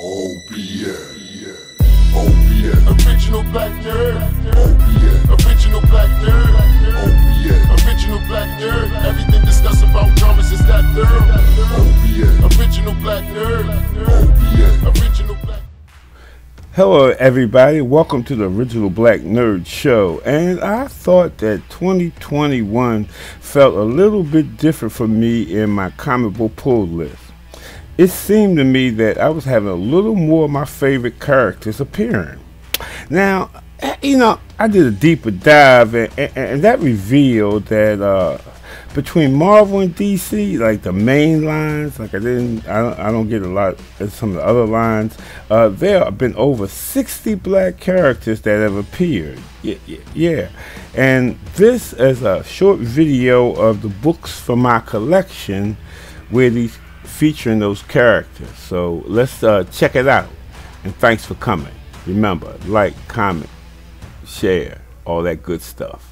OBS. OBS. Original black nerd. OBS. Original black nerd. OBS. Original black nerd. Everything discussed about dramas is that third. OBS. Original black nerd. OBS. Original black. Hello, everybody. Welcome to the Original Black Nerd Show. And I thought that 2021 felt a little bit different for me in my comic book pull list. It seemed to me that I was having a little more of my favorite characters appearing. Now, eh, you know, I did a deeper dive, and, and, and that revealed that uh, between Marvel and DC, like the main lines, like I didn't, I don't, I don't get a lot of some of the other lines. Uh, there have been over 60 black characters that have appeared. Yeah, yeah, and this is a short video of the books from my collection, where these featuring those characters. So let's uh, check it out. And thanks for coming. Remember, like, comment, share, all that good stuff.